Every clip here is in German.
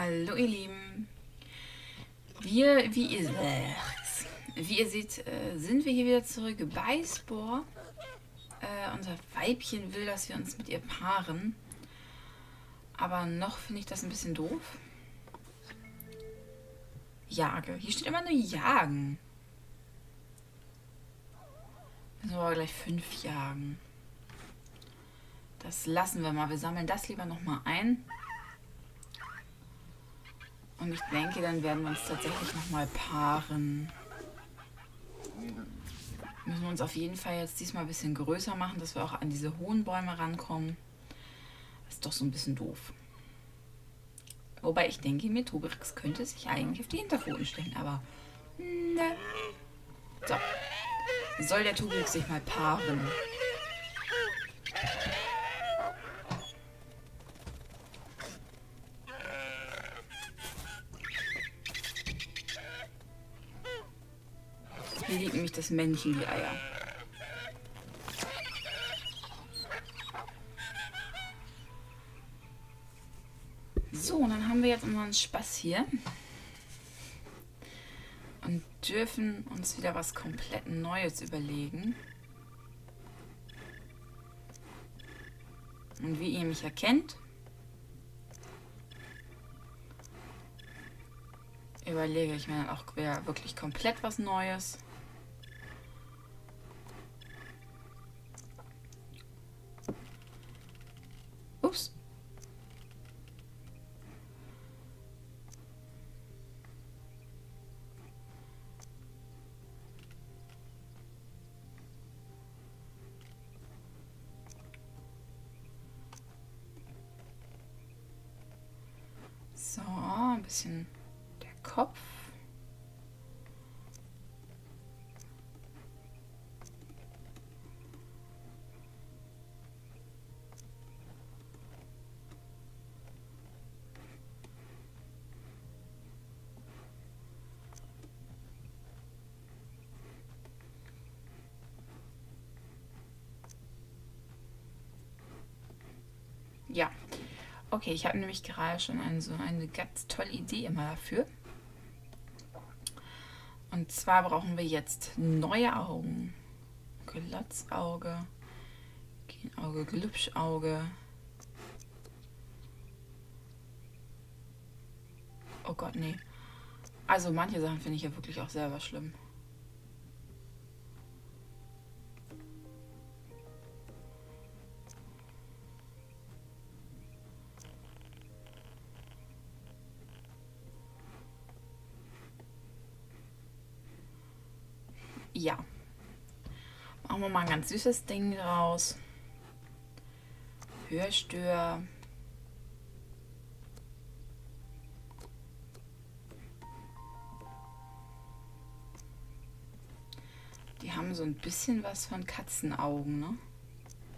Hallo ihr Lieben. Wir, wie ihr, wie ihr seht, äh, sind wir hier wieder zurück bei Spore. Äh, unser Weibchen will, dass wir uns mit ihr paaren. Aber noch finde ich das ein bisschen doof. Jage. Hier steht immer nur Jagen. Müssen wir aber gleich fünf jagen. Das lassen wir mal. Wir sammeln das lieber nochmal ein. Und ich denke, dann werden wir uns tatsächlich nochmal paaren. Müssen wir uns auf jeden Fall jetzt diesmal ein bisschen größer machen, dass wir auch an diese hohen Bäume rankommen. Ist doch so ein bisschen doof. Wobei ich denke, mir Tobrix könnte sich eigentlich auf die Hinterpfoten stellen, aber ne. So. Soll der Tobrix sich mal paaren? Hier liegt nämlich das Männchen die Eier. So, und dann haben wir jetzt unseren Spaß hier. Und dürfen uns wieder was komplett Neues überlegen. Und wie ihr mich erkennt, überlege ich mir dann auch wirklich komplett was Neues. Bisschen der Kopf. Okay, ich habe nämlich gerade schon eine, so eine ganz tolle Idee immer dafür. Und zwar brauchen wir jetzt neue Augen. Glotzauge, Genauge, Glubschauge. Oh Gott, nee. Also manche Sachen finde ich ja wirklich auch selber schlimm. Ein süßes Ding draus. Hörstör. Die haben so ein bisschen was von Katzenaugen, ne?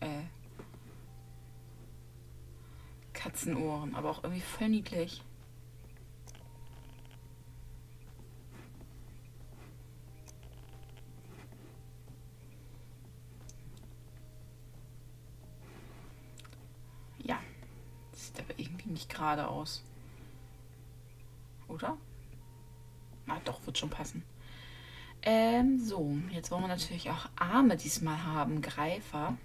Äh. Katzenohren, aber auch irgendwie voll niedlich. Ja, sieht aber irgendwie nicht gerade aus. Oder? Na doch, wird schon passen. Ähm, so, jetzt wollen wir natürlich auch Arme diesmal haben, Greifer.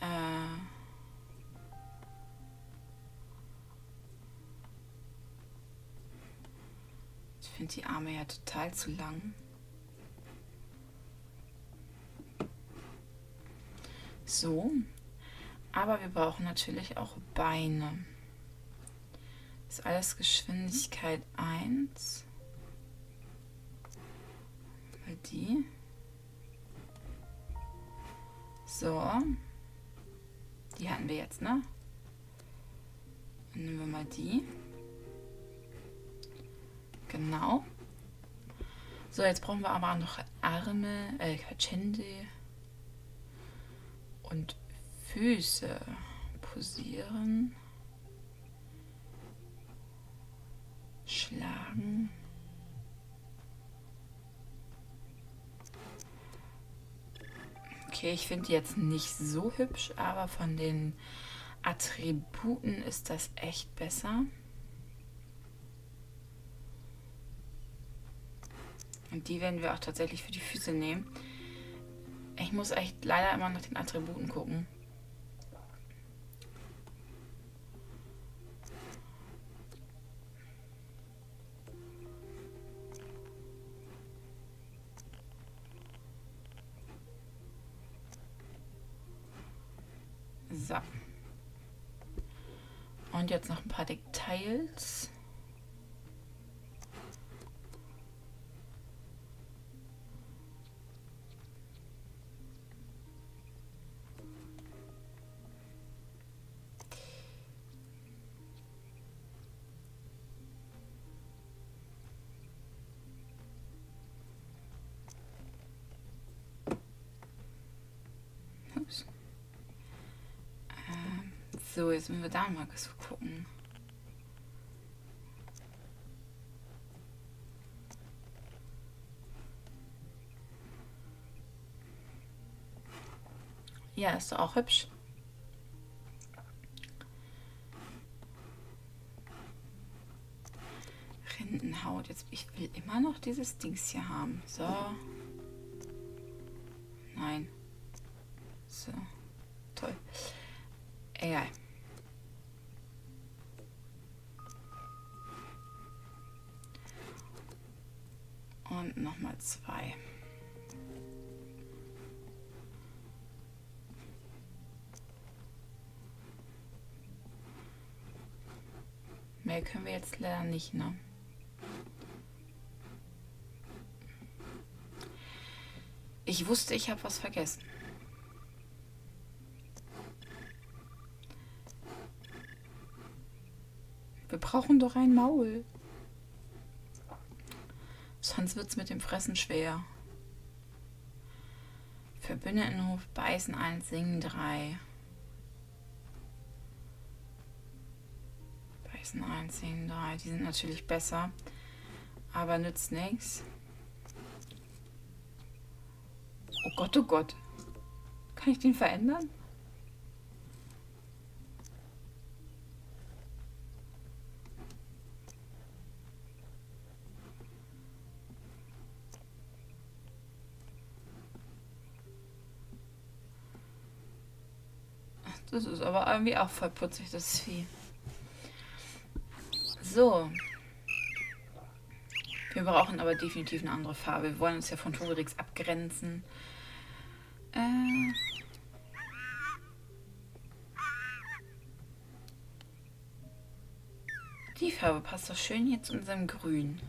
Äh. Ich finde die Arme ja total zu lang. So, aber wir brauchen natürlich auch Beine. Das ist alles Geschwindigkeit 1. Mal die. So. Die hatten wir jetzt, ne? Dann nehmen wir mal die. Genau. So, jetzt brauchen wir aber noch Arme, äh, Hände und Füße posieren, schlagen. Okay, ich finde die jetzt nicht so hübsch, aber von den Attributen ist das echt besser. Und die werden wir auch tatsächlich für die Füße nehmen. Ich muss echt leider immer nach den Attributen gucken. So. Und jetzt noch ein paar Details. Jetzt müssen wir da mal so gucken. Ja, ist doch auch hübsch. Rindenhaut. Jetzt, ich will immer noch dieses Dings hier haben. So. Mehr können wir jetzt leider nicht, ne? Ich wusste, ich habe was vergessen. Wir brauchen doch ein Maul. Sonst wird es mit dem Fressen schwer. Verbündetenhof, Beißen 1, Singen 3. Beißen 1, Singen 3. Die sind natürlich besser. Aber nützt nichts. Oh Gott, oh Gott. Kann ich den verändern? Das ist aber irgendwie auch voll putzig, das Vieh. So. Wir brauchen aber definitiv eine andere Farbe. Wir wollen uns ja von Togerix abgrenzen. Äh. Die Farbe passt doch schön hier zu unserem Grün.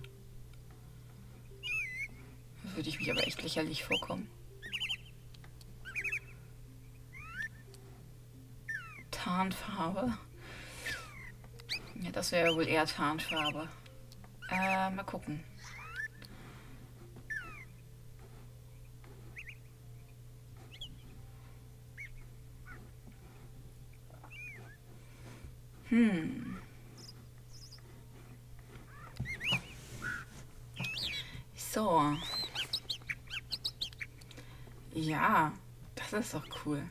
Würde ich mich aber echt lächerlich vorkommen. Tarnfarbe. Ja, das wäre wohl eher Tarnfarbe. Äh, mal gucken. Hm. So. Ja, das ist doch cool.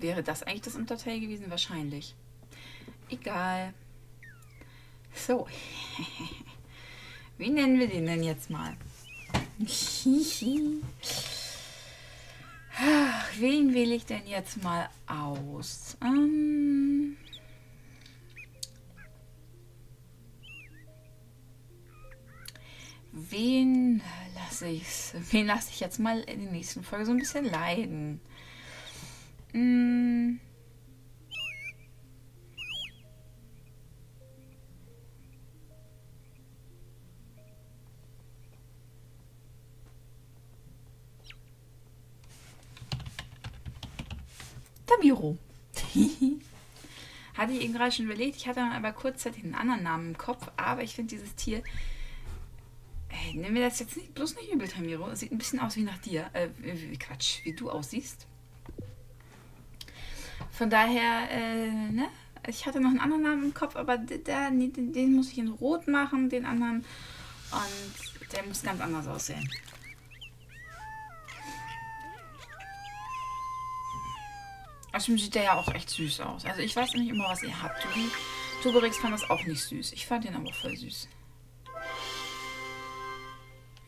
Wäre das eigentlich das Unterteil gewesen? Wahrscheinlich. Egal. So. Wie nennen wir den denn jetzt mal? Wen wähle ich denn jetzt mal aus? Ähm wen lasse ich wen lasse ich jetzt mal in der nächsten Folge so ein bisschen leiden? Tamiro. hatte ich eben gerade schon überlegt. Ich hatte aber kurzzeitig einen anderen Namen im Kopf. Aber ich finde dieses Tier. Ey, nehmen wir das jetzt nicht, bloß nicht übel, Tamiro. Sieht ein bisschen aus wie nach dir. Äh, Quatsch, wie du aussiehst. Von daher, äh, ne? Ich hatte noch einen anderen Namen im Kopf, aber der, den, den muss ich in Rot machen, den anderen. Und der muss ganz anders aussehen. Außerdem sieht der ja auch echt süß aus. Also ich weiß nicht immer, was ihr habt. Tuberix fand das auch nicht süß. Ich fand den aber voll süß.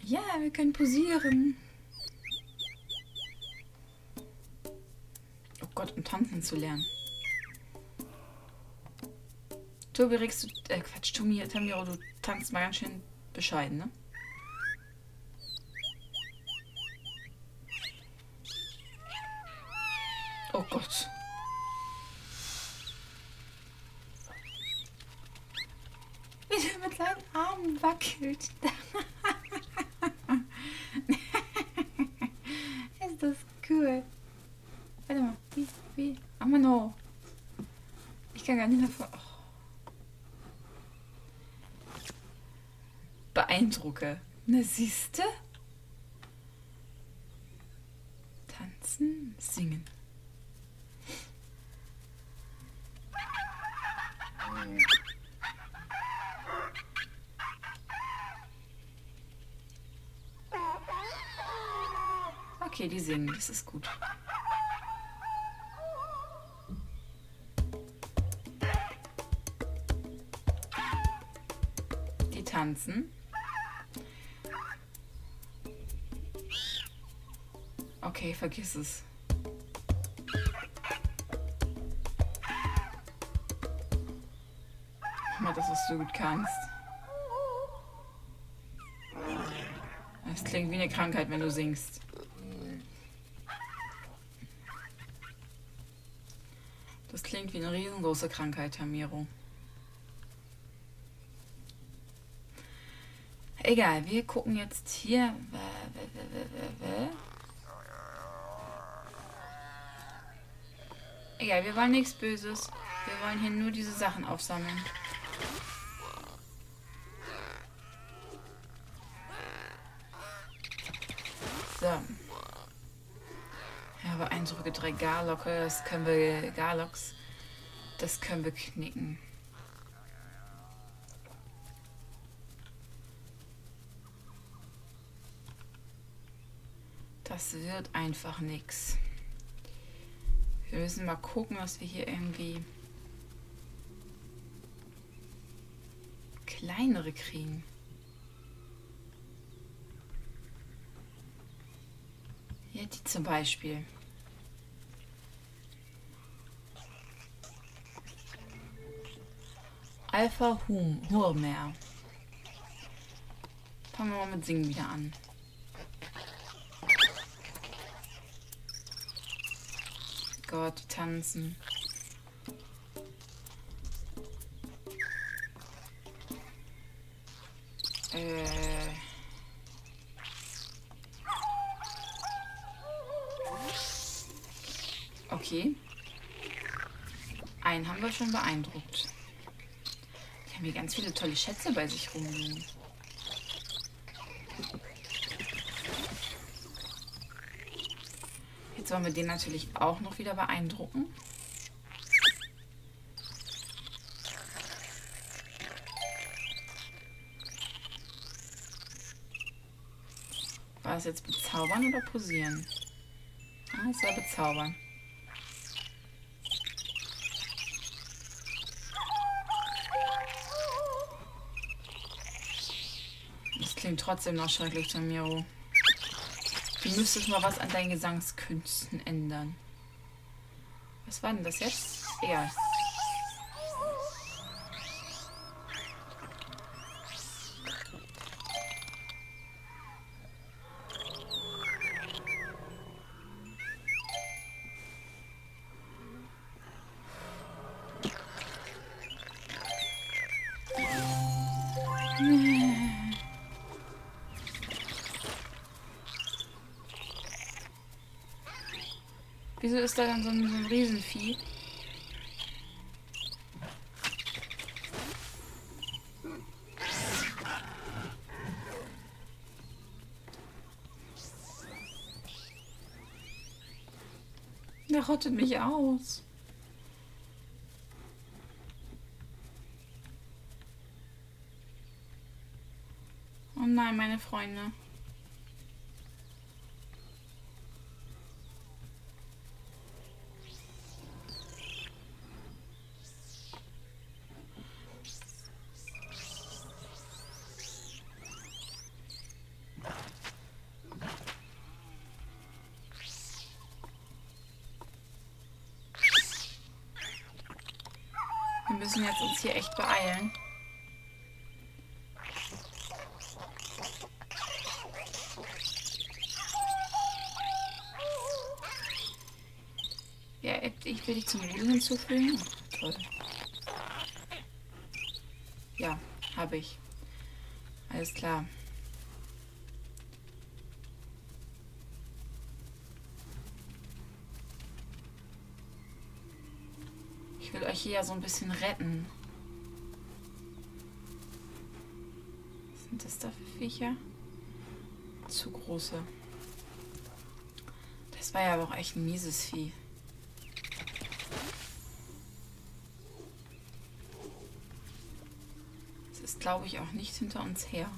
Ja, wir können posieren. Gott, um tanzen zu lernen. Tuberix, du, äh Quatsch, Tumi, Tamiro, du tanzt mal ganz schön bescheiden, ne? Oh Gott. Wie der mit seinen Armen wackelt. Ist das cool. Warte mal. Wie, wie? Oh Mann, no. Ich kann gar nicht mehr vor. Oh. Beeindrucke. Na, siehste? Tanzen, singen. Okay, die singen, das ist gut. Tanzen. Okay, vergiss es. Mach mal das, was du gut kannst. Das klingt wie eine Krankheit, wenn du singst. Das klingt wie eine riesengroße Krankheit, Tamiro. Egal, wir gucken jetzt hier. Egal, wir wollen nichts Böses. Wir wollen hier nur diese Sachen aufsammeln. So. Ja, beeindrucke drei Garlocke, das können wir, Garlocks, das können wir knicken. Das wird einfach nix. Wir müssen mal gucken, dass wir hier irgendwie kleinere kriegen. Ja, die zum Beispiel. Alpha Hurmer. Fangen wir mal mit Singen wieder an. Gott, die tanzen. Äh. Okay. Einen haben wir schon beeindruckt. Die haben hier ganz viele tolle Schätze bei sich rumliegen. Jetzt wollen wir den natürlich auch noch wieder beeindrucken. War es jetzt bezaubern oder posieren? Ah, es war bezaubern. Das klingt trotzdem noch schrecklich, Tamiro. Du müsstest mal was an deinen Gesangskünsten ändern. Was war denn das jetzt? Egal. Wieso ist da dann so ein, so ein Riesenvieh? Der rottet mich aus. Oh nein, meine Freunde. Müssen jetzt uns hier echt beeilen. Ja, ich will dich zum Rudel hinzufügen. Toll. Ja, habe ich. Alles klar. Ich will euch hier ja so ein bisschen retten. Was sind das da für Viecher? Zu große. Das war ja aber auch echt ein mieses Vieh. Es ist, glaube ich, auch nicht hinter uns her.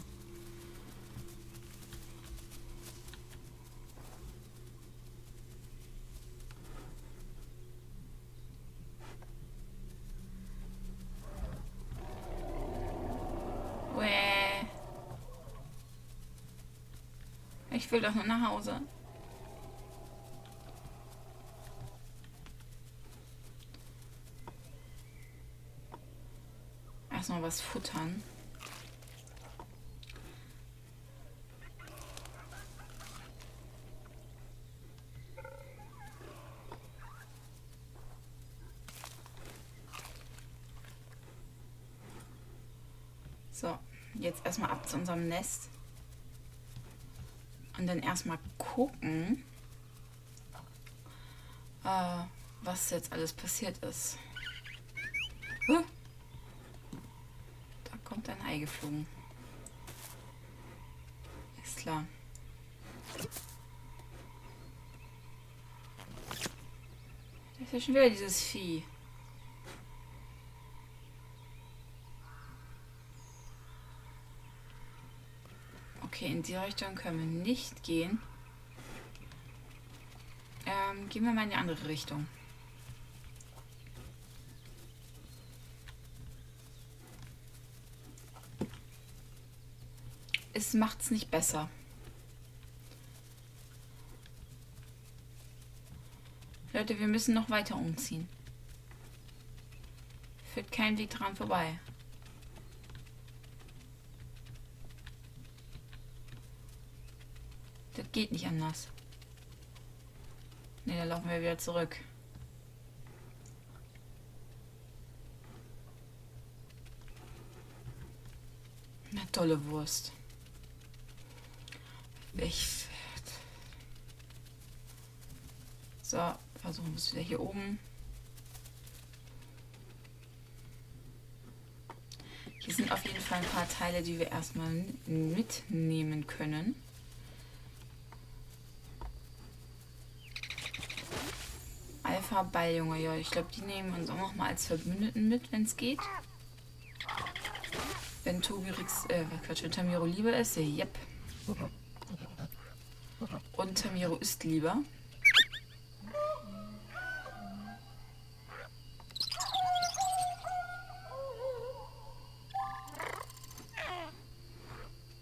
Will doch nur nach Hause. Erstmal was futtern. So, jetzt erstmal ab zu unserem Nest. Und dann erstmal gucken, äh, was jetzt alles passiert ist. Huh. Da kommt ein Ei geflogen. Ist klar. Das ist ja schon wieder dieses Vieh. Okay, in die Richtung können wir nicht gehen. Ähm, gehen wir mal in die andere Richtung. Es macht's nicht besser. Leute, wir müssen noch weiter umziehen. Führt kein Weg dran vorbei. Das geht nicht anders. Ne, dann laufen wir wieder zurück. Eine tolle Wurst. Ich. So, versuchen wir es wieder hier oben. Hier sind auf jeden Fall ein paar Teile, die wir erstmal mitnehmen können. Alpha-Balljunge, ja. Ich glaube, die nehmen uns auch noch mal als Verbündeten mit, wenn es geht. Wenn Tobi Rix, äh, Quatsch, wenn Tamiro lieber ist, ja, yep. Und Tamiro ist lieber.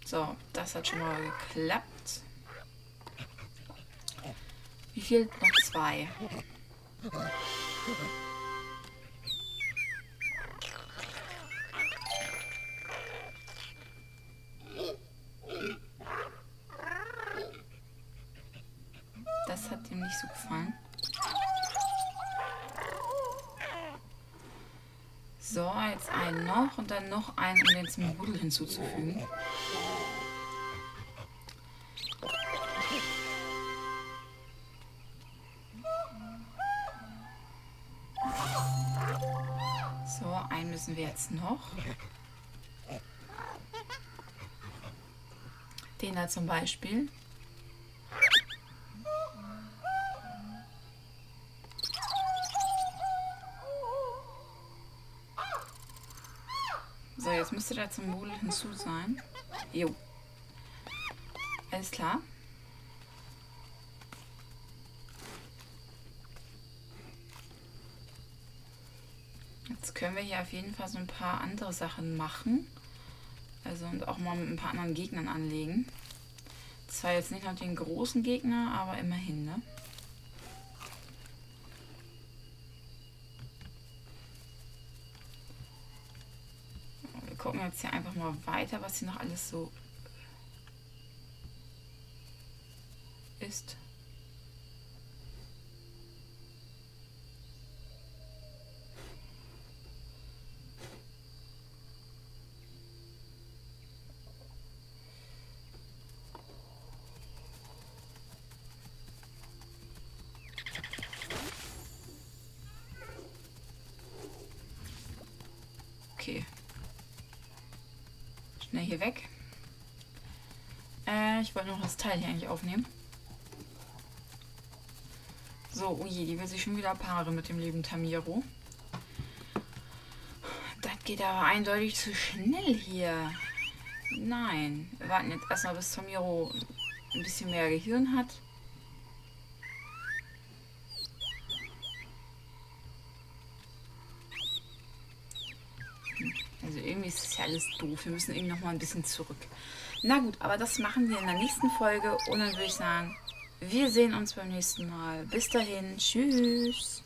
So, das hat schon mal geklappt. Wie viel? Noch zwei. Das hat ihm nicht so gefallen. So, jetzt einen noch und dann noch einen, um den zum Rudel hinzuzufügen. Müssen wir jetzt noch? Den da zum Beispiel. So, jetzt müsste da zum Model hinzu sein. Jo. Alles klar. können wir hier auf jeden Fall so ein paar andere Sachen machen. Also und auch mal mit ein paar anderen Gegnern anlegen. Zwar jetzt nicht noch den großen Gegner, aber immerhin, ne? gucken jetzt hier einfach mal weiter, was hier noch alles so ist. Okay. Schnell hier weg. Äh, ich wollte noch das Teil hier eigentlich aufnehmen. So, oh je, die will sich schon wieder paaren mit dem lieben Tamiro. Das geht aber eindeutig zu schnell hier. Nein, wir warten jetzt erstmal, bis Tamiro ein bisschen mehr Gehirn hat. Also irgendwie ist es ja alles doof. Wir müssen irgendwie noch mal ein bisschen zurück. Na gut, aber das machen wir in der nächsten Folge. Und dann würde ich sagen, wir sehen uns beim nächsten Mal. Bis dahin. Tschüss.